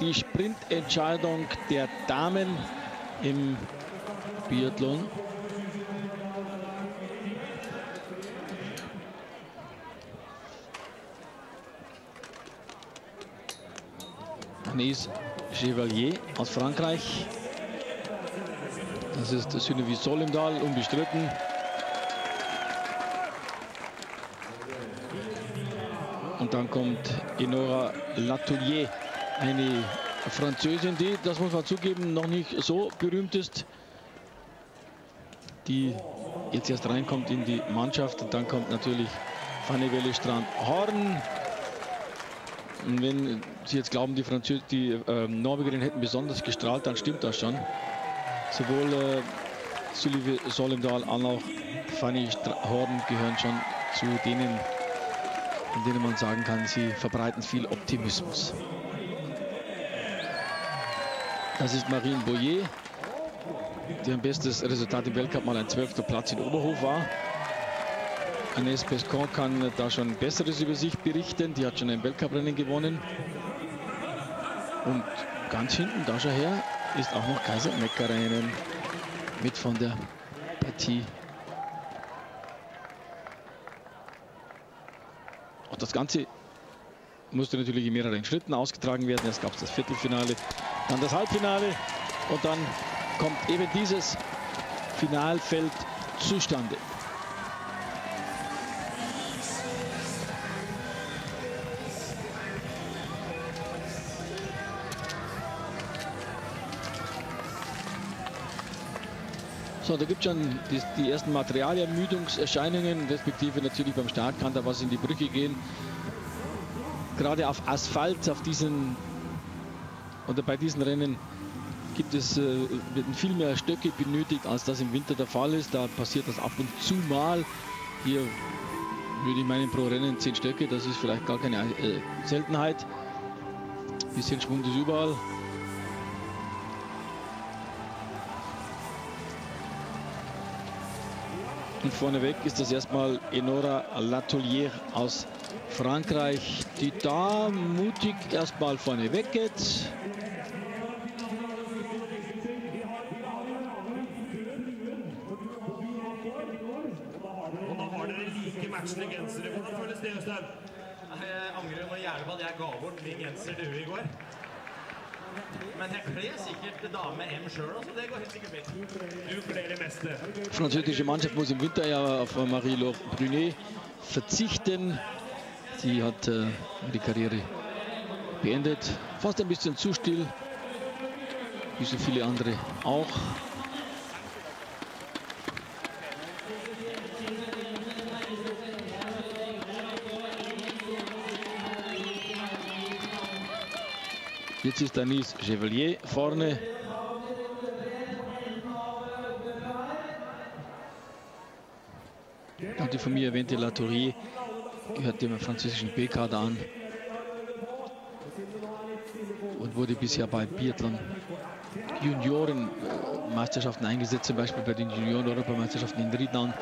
die Sprintentscheidung der Damen im Biathlon. Agnès Chevalier aus Frankreich. Das ist Synevi Solendal, unbestritten. Und dann kommt Enora Latoulier, eine Französin, die, das muss man zugeben, noch nicht so berühmt ist. Die jetzt erst reinkommt in die Mannschaft. Und dann kommt natürlich Fanny Welle Strand Horn. Und wenn Sie jetzt glauben, die, Französ die äh, Norwegerinnen hätten besonders gestrahlt, dann stimmt das schon. Sowohl äh, Sylvie Solendal als auch Fanny Horn gehören schon zu denen, von denen man sagen kann, sie verbreiten viel Optimismus. Das ist Marine Boyer, deren bestes Resultat im Weltcup mal ein zwölfter Platz in Oberhof war. Agnès Pescon kann da schon Besseres über sich berichten. Die hat schon ein Weltcuprennen gewonnen. Und ganz hinten, da schon her, ist auch noch Kaiser Meckereinen mit von der Partie. Auch das Ganze musste natürlich in mehreren Schritten ausgetragen werden. Erst gab es das Viertelfinale, dann das Halbfinale und dann kommt eben dieses Finalfeld zustande. So, da gibt es schon die, die, ersten Materialermüdungserscheinungen, respektive natürlich beim Start kann da was in die Brücke gehen. Gerade auf Asphalt, auf diesen oder bei diesen Rennen gibt es, äh, werden viel mehr Stöcke benötigt, als das im Winter der Fall ist. Da passiert das ab und zu mal. Hier würde ich meinen pro Rennen 10 Stöcke, das ist vielleicht gar keine äh, Seltenheit. Bisschen Schwung ist überall. Und vorneweg ist das erstmal Enora Latoulier aus Frankreich, die da mutig erstmal vorneweg geht. Jeg angrer nå jævlig på at jeg ga bort min genser til i går. Men jeg kler sikkert dame M sjøl, altså. Det går helt sikkert fint. Du kler det meste. Französische Mannschaft muss im Winter ja auf Marie-Laure Brunet verzichten. Sie hat äh, die Karriere beendet. Fast ein bisschen zu still, wie so viele andere auch. Jetzt ist Anis Chevalier vorne. Und die von mir erwähnte Latourier gehört dem französischen B-Kader an und wurde bisher bei Biathlon Juniorenmeisterschaften eingesetzt, zum Beispiel bei den Junioren-Europameisterschaften in Riednan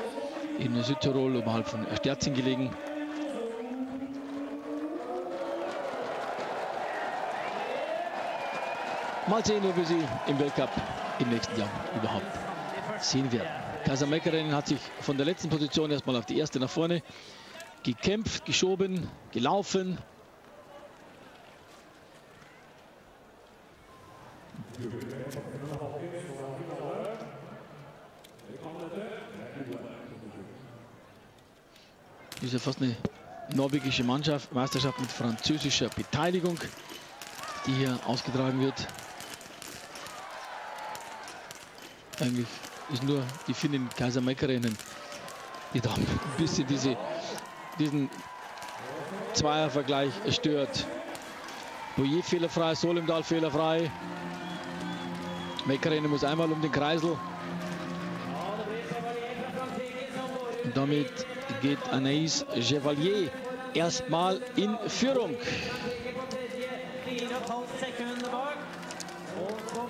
in Südtirol oberhalb von Sterzing gelegen. Mal sehen, ob wir sie im Weltcup im nächsten Jahr überhaupt sehen werden. Kaiser Meckerin hat sich von der letzten Position erstmal auf die erste nach vorne gekämpft, geschoben, gelaufen. Das ist ja fast eine norwegische Mannschaft, Meisterschaft mit französischer Beteiligung, die hier ausgetragen wird. Eigentlich ist nur die Finnen Kaiser Meckerennen, die da ein bisschen diese, diesen Zweiervergleich stört. Boyer fehlerfrei, Solimdal fehlerfrei. Meckerennen muss einmal um den Kreisel. Und damit geht Anaïs Chevalier erstmal in Führung.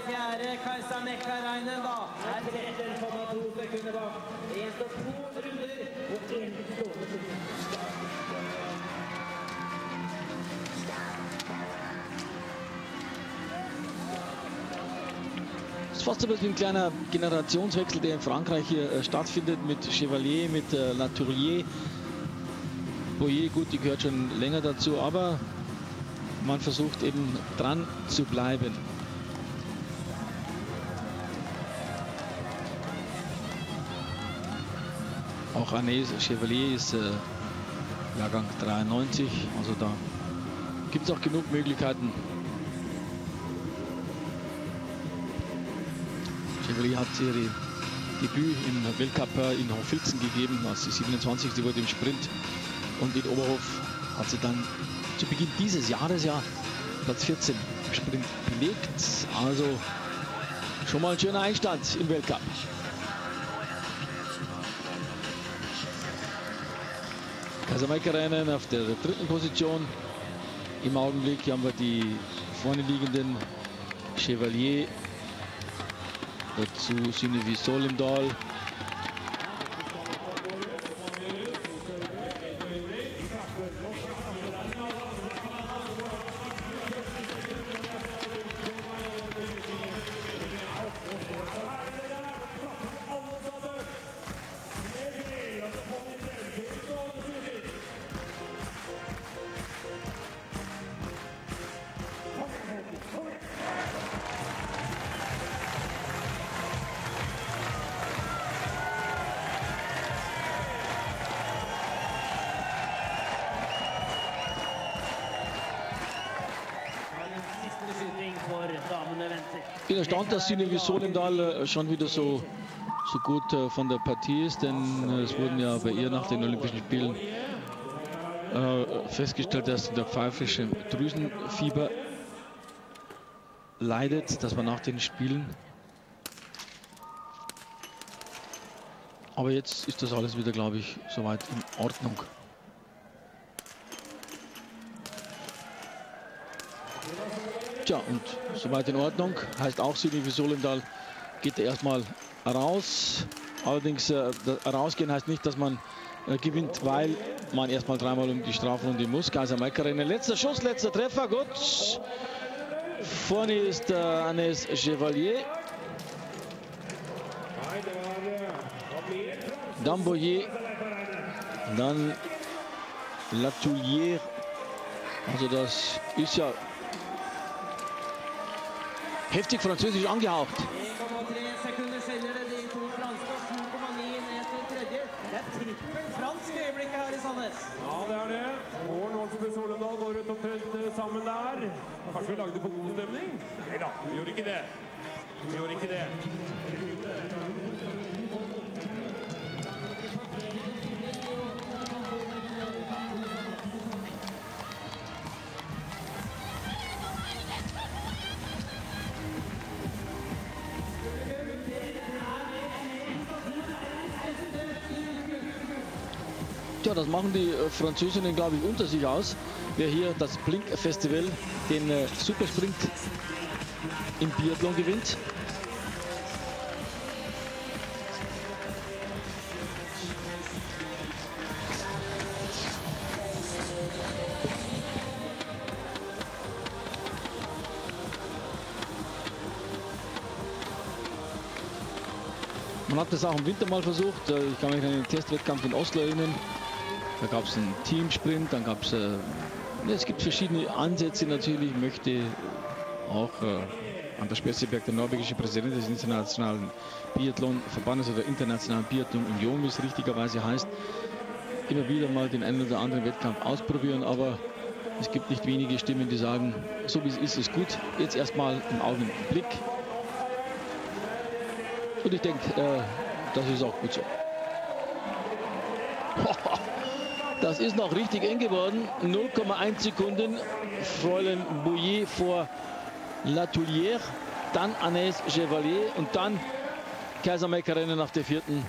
Fjerde Kajsa Mekkareinen da er 13,2 sekunder bak. Det to runder og én stående position. fast ein bisschen ein kleiner Generationswechsel, der in Frankreich hier äh, stattfindet mit Chevalier, mit äh, Latourrier. Boyer, gut, die gehört schon länger dazu, aber man versucht eben dran zu bleiben. Auch Agnès Chevalier ist äh, Jahrgang 93, also da gibt es auch genug Möglichkeiten. Chevalier hat ihre Debüt im Weltcup in Hochfilzen gegeben, als sie 27. wurde im Sprint. Und in Oberhof hat sie dann zu Beginn dieses Jahres ja Platz 14 im Sprint belegt. Also schon mal ein schöner Einstand im Weltcup. Kasamaika-Rennen auf der dritten Position. Im Augenblick haben wir die vorne liegenden Chevalier, dazu Synevi Solimdal, erstaunt, dass Sinevi Solendal äh, schon wieder so, so gut äh, von der Partie ist, denn äh, es wurden ja bei ihr nach den Olympischen Spielen festgestellt, dass der pfeifische Drüsenfieber leidet. Das war nach den Spielen. Aber jetzt ist das alles wieder, glaube ich, soweit in Ordnung. Tja, und soweit in Ordnung. Heißt auch, Sydney Solendal geht erstmal raus. Allerdings äh, rausgehen heißt nicht, dass man äh, gewinnt, weil man erstmal dreimal um die Strafrunde muss. Kaiser Meikerinen, letzter Schuss, letzter Treffer, gut. Vorne ist äh, Anes Chevalier. Dann Boyer. Dann Latoulier. Also das ist ja heftig französisch angehaucht. Ja, det er det. Våren Olsbø Solendal går ut omtrent eh, sammen der. Kanskje vi lagde på god stemning? Nei da, vi gjorde ikke det. Vi gjorde ikke det. Ja, das machen die äh, Französinnen, glaube ich, unter sich aus. Wer hier das Blink Festival, den äh, Supersprint im Biathlon gewinnt. Man hat das auch im Winter mal versucht. Äh, Ich kann mich an den Testwettkampf in Oslo erinnern. Da gab es einen Teamsprint, dann gab es, äh, es gibt verschiedene Ansätze natürlich. Ich möchte auch äh, Anders Spesseberg, der norwegische Präsident des Internationalen Biathlon-Verbandes oder Internationalen Biathlon-Union, wie es richtigerweise heißt, immer wieder mal den einen oder anderen Wettkampf ausprobieren, aber es gibt nicht wenige Stimmen, die sagen, so wie es ist, ist gut. Jetzt erstmal im Augenblick. Und ich denke, äh, das ist auch gut so. Das ist noch richtig eng geworden. 0,1 Sekunden. Fräulein Bouillet vor Latoulière. Dann Agnès Chevalier und dann Kaiser Meckerinnen auf der vierten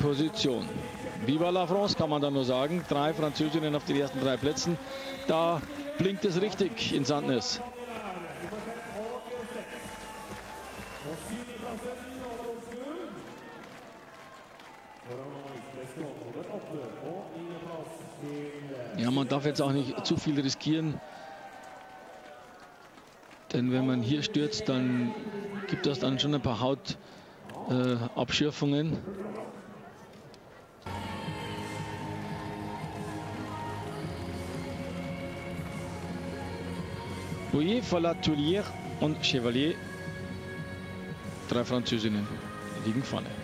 Position. Viva la France kann man da nur sagen. Drei Französinnen auf den ersten drei Plätzen. Da blinkt es richtig in Sandnes. Ja, man darf jetzt auch nicht zu viel riskieren. Denn wenn man hier stürzt, dann gibt es dann schon ein paar Hautabschürfungen. Äh, Bouillet, Fallatoulier und Chevalier, drei Französinnen, liegen vorne.